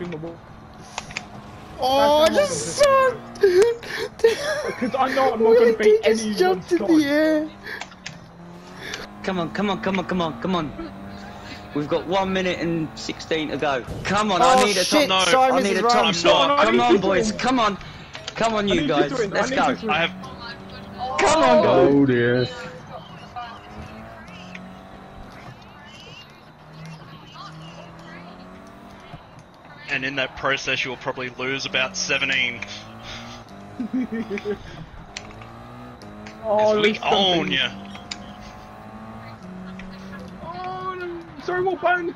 between the wall. Oh, I just the sucked! Because I know I'm not going to They beat just any jumped in the air. Come on, come on, come on, come on, come on. We've got one minute and 16 to go. Come on, Oh, I need a shit, top. Simon I need a top I'm shot. not. I Come on, boys. win. Come on. Come on, you guys. Let's I go. need you to win. I have. Come on, guys. Oh dear. And in that process, you'll probably lose about 17. Oh, we there's own something. you. Oh, no. sorry, Wolfbone.